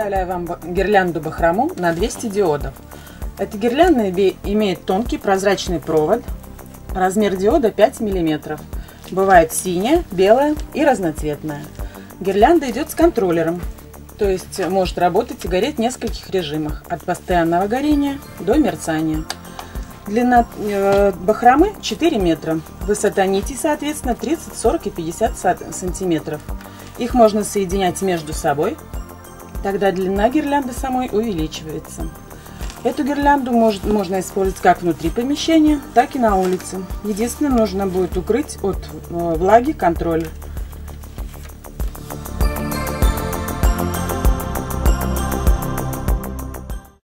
Представляю вам гирлянду бахрому на 200 диодов. Эта гирлянда имеет тонкий прозрачный провод, размер диода 5 мм. Бывает синяя, белая и разноцветная. Гирлянда идет с контроллером, то есть может работать и гореть в нескольких режимах, от постоянного горения до мерцания. Длина э, бахромы 4 метра, высота нитей, соответственно, 30, 40 и 50 сантиметров. Их можно соединять между собой, тогда длина гирлянды самой увеличивается. Эту гирлянду может, можно использовать как внутри помещения, так и на улице. Единственное, нужно будет укрыть от э, влаги контроллер.